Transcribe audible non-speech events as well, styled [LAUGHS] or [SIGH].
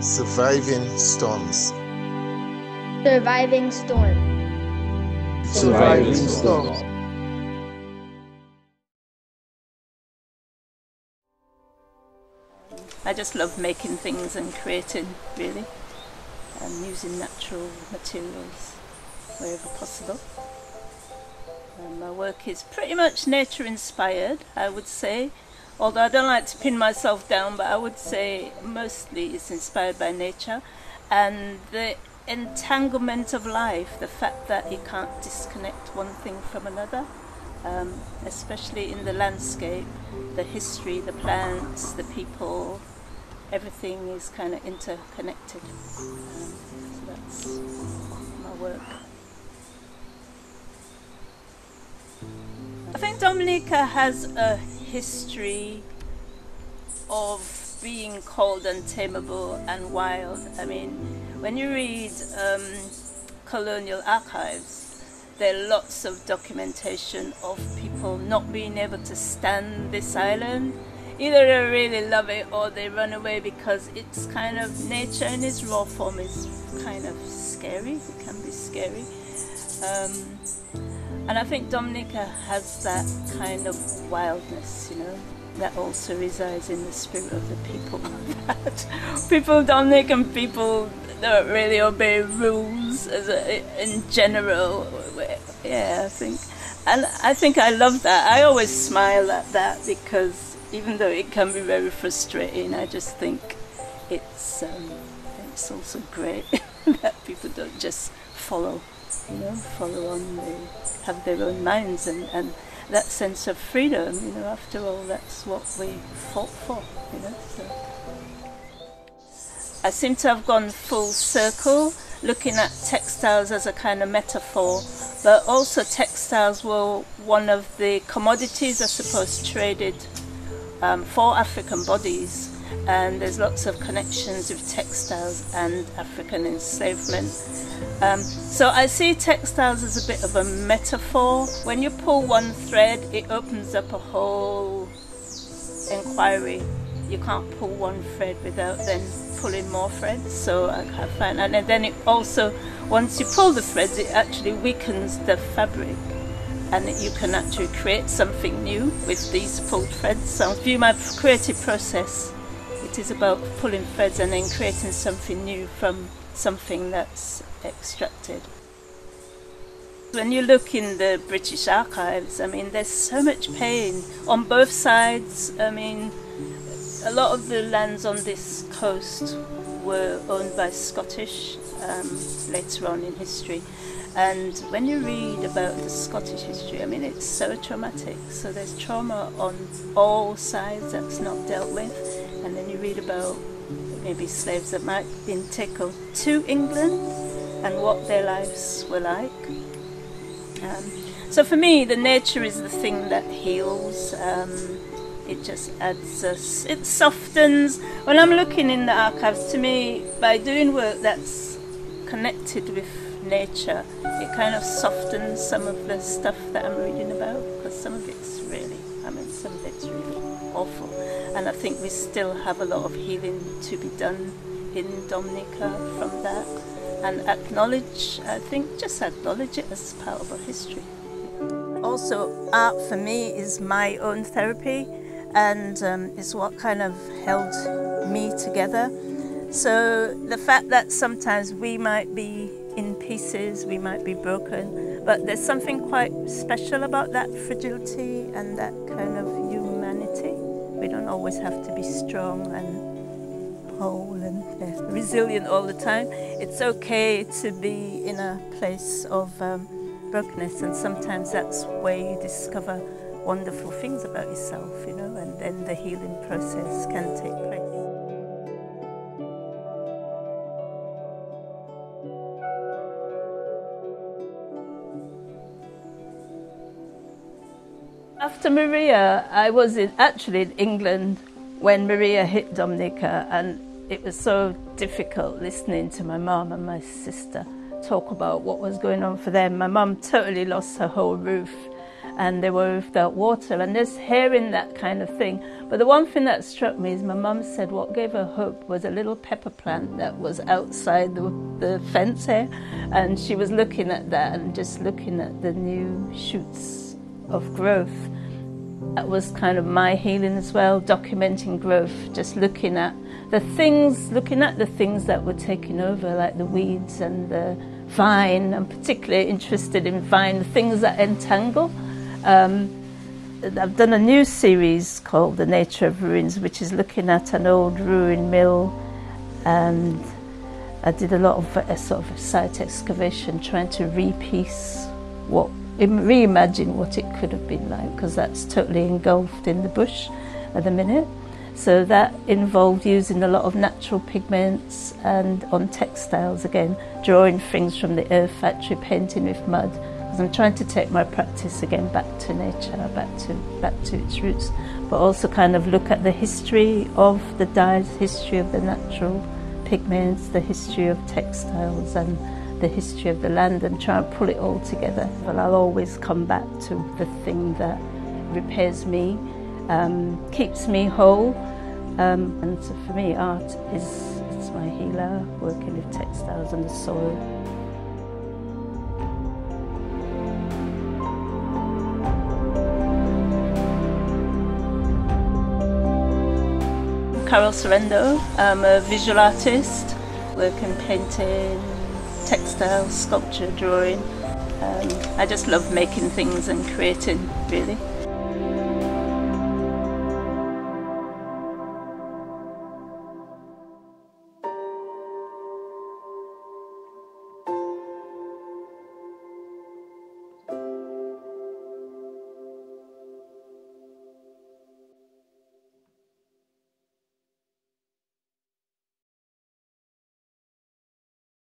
Surviving storms. Surviving storm. Surviving storms. I just love making things and creating, really, and using natural materials wherever possible. And my work is pretty much nature inspired, I would say. Although I don't like to pin myself down, but I would say mostly it's inspired by nature and the entanglement of life, the fact that you can't disconnect one thing from another, um, especially in the landscape, the history, the plants, the people, everything is kind of interconnected. Um, so that's my work. I think Dominica has a history of being called untamable and wild. I mean, when you read um, colonial archives, there are lots of documentation of people not being able to stand this island. Either they really love it or they run away because it's kind of nature in its raw form is kind of scary. It can be scary. Um, and I think Dominica has that kind of wildness, you know, that also resides in the spirit of the people. [LAUGHS] people, Dominican people, don't really obey rules as a, in general. Yeah, I think, and I think I love that. I always smile at that because even though it can be very frustrating, I just think it's um, it's also great [LAUGHS] that people don't just follow, you know, follow on. They have their own minds and, and that sense of freedom. You know, after all, that's what we fought for. You know, so. I seem to have gone full circle, looking at textiles as a kind of metaphor, but also textiles were one of the commodities, I suppose, traded um, for African bodies. And there's lots of connections with textiles and African enslavement. Um, so I see textiles as a bit of a metaphor. When you pull one thread, it opens up a whole inquiry. You can't pull one thread without then pulling more threads. So I find, and then it also, once you pull the threads, it actually weakens the fabric, and you can actually create something new with these pulled threads. So I view my creative process. It is about pulling threads and then creating something new from something that's extracted. When you look in the British archives, I mean, there's so much pain on both sides. I mean, a lot of the lands on this coast were owned by Scottish um, later on in history. And when you read about the Scottish history, I mean, it's so traumatic. So there's trauma on all sides that's not dealt with. And then you read about maybe slaves that might have been taken to England and what their lives were like. Um, so for me, the nature is the thing that heals. Um, it just adds us, it softens. When I'm looking in the archives, to me, by doing work that's connected with nature, it kind of softens some of the stuff that I'm reading about because some of it's really, I mean, some of it's really awful. And I think we still have a lot of healing to be done in Dominica from that. And acknowledge, I think, just acknowledge it as part of our history. Also, art for me is my own therapy and um, it's what kind of held me together. So the fact that sometimes we might be in pieces, we might be broken, but there's something quite special about that fragility and that kind of humanity. Always have to be strong and whole and resilient all the time. It's okay to be in a place of um, brokenness, and sometimes that's where you discover wonderful things about yourself, you know, and then the healing process can take place. After Maria, I was in, actually in England when Maria hit Dominica, and it was so difficult listening to my mum and my sister talk about what was going on for them. My mum totally lost her whole roof and they were without water. And just hearing that kind of thing. But the one thing that struck me is my mum said what gave her hope was a little pepper plant that was outside the, the fence here. And she was looking at that and just looking at the new shoots of growth. That was kind of my healing as well, documenting growth, just looking at the things, looking at the things that were taking over, like the weeds and the vine. I'm particularly interested in vine, the things that entangle. Um, I've done a new series called The Nature of Ruins, which is looking at an old ruin mill, and I did a lot of sort of site excavation, trying to repiece what, reimagine what it could have been like, because that's totally engulfed in the bush at the minute. So that involved using a lot of natural pigments and on textiles again, drawing things from the earth factory, painting with mud because I'm trying to take my practice again back to nature, back to back to its roots, but also kind of look at the history of the dyes, history of the natural pigments, the history of textiles, and the history of the land, and try and pull it all together. But I'll always come back to the thing that repairs me, um, keeps me whole, um, and so for me, art is it's my healer, working with textiles and the soil. Carol Sorhaindo. I'm a visual artist, work in painting, textile, sculpture, drawing. Um, I just love making things and creating, really.